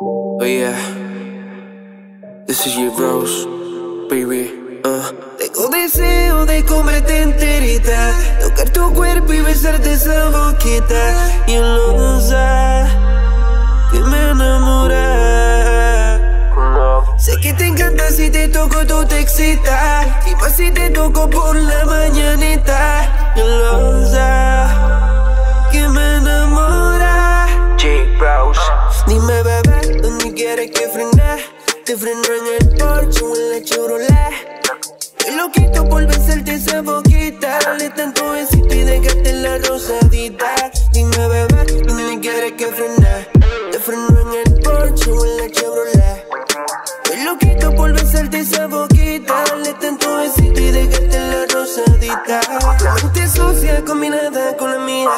yeah. This is your Rose, baby. Uh. Tengo deseo de comerte enterita, tocar tu cuerpo y besarte esa boquita. Y lo sé que me enamora. Sé que te encanta si te toco, tú te excitas. Y más si te toco por la mañanita. ¿Dónde quieres que frene? Te freno en el Porsche o en la Chevrolet. Estoy loquito por besarte esa boquita. Dale tanto besito y dejarte la rosadita. Dime, bebé, ¿dónde quieres que frene? Te freno en el Porsche o en la Chevrolet. Estoy loquito por besarte esa boquita. Dale tanto besito y dejarte la rosadita. La mente sucia combinada con la mía.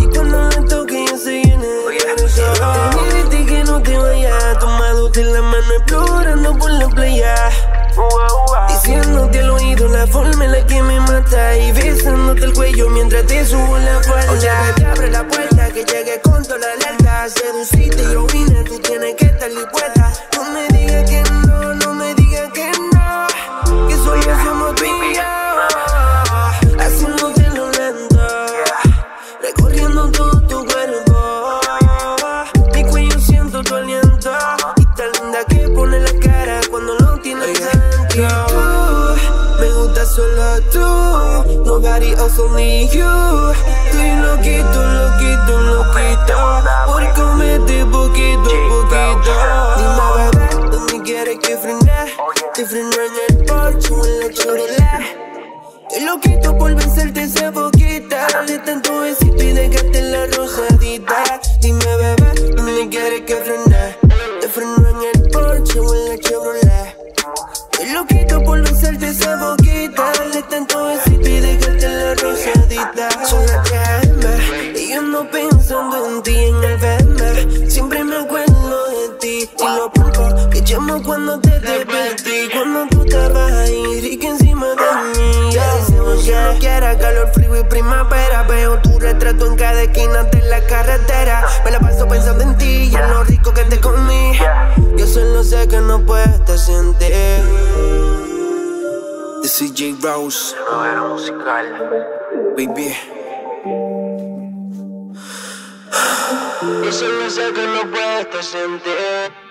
Y cuando la toque, ya se llena de. Te dije que no te vayas. Tomándote la mano, explorando por la playa. Diciéndote al oído la forma en la que me mata Y besándote el cuello mientras te subo la falda Oye, baby, abre la puerta que llegue con toda la alerta Seducite y ruina, tú tienes que estar dispuesta No me digas que no solo tú. Nobody else only you. Estoy loquito, loquito, loquito Por comerte poquito, poquito. Dime bebé, ¿dónde quieres que frene? Te freno en el Porsche o en la Chevrolet Estoy loquito por besarte esa boquita. Dale tanto besito y dejarte la rosadita Dime bebé, ¿dónde quieres que frene? Loquito por besarte esa boquita. Dale tanto besito y dejarte la rosadita Son las 3 AM Y yo ando pensando en ti en el BM Siempre me acuerdo de ti Y lo poco que llamo cuando te desperté Cuando tú estabas ahí rica encima de mí. Ya que no quiera calor, frío y primavera Veo tu retrato en cada esquina de la carretera Me la paso pensando en ti y en lo rico que te comí Yo solo sé que no puedes estar sin ti This is J. Rose, musical. baby. Yo solo sé que no puedes estar sin ti